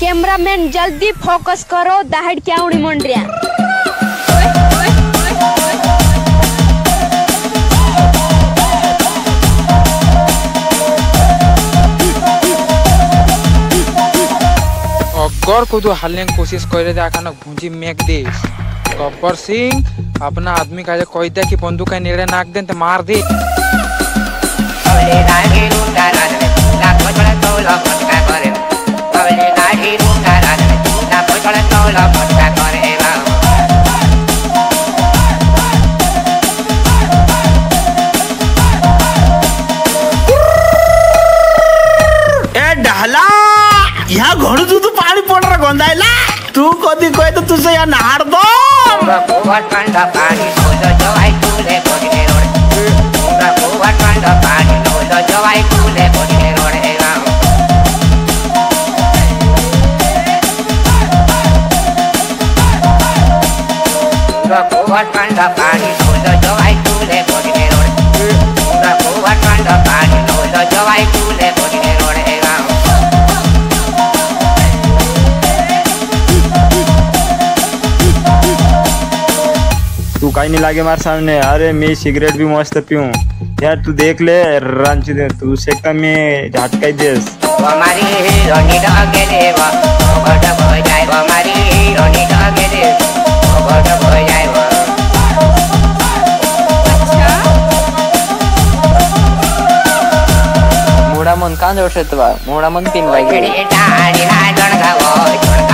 Cameraman जल्दी focus करो दाहड़ क्या उड़ी मंड्रिया? अगर को तो हल्ले की कोशिश करे दे आखा भूंजी मेक दे। गब्बर सिंह अपना आदमी का कोई दे कि बंदूक का नेड़े नाक दे तो मार दे। ढाला ह्या घडू तू गोंदायला तू कधी काय तर तुझं या नाड दो कंड पाणी नोलो जवाई तुले कोडगे रोड. उंगा पाणी नोलो जवाई तुले कोडगे रोड उंगा कुवट कंड पाणी नोलो जवाई तुले काही नाही लागे मार सामने। अरे मैं सिगरेट भी मस्त पिऊ। यार तू देख ले रांची दे तू सेका मी झटकाई देस। हमारी हिरोनी डागे देव बड़ भय जाय हमारी हिरोनी डागे देव बड़ जाय मोडा मन मोडा मन तीन हा गणगाव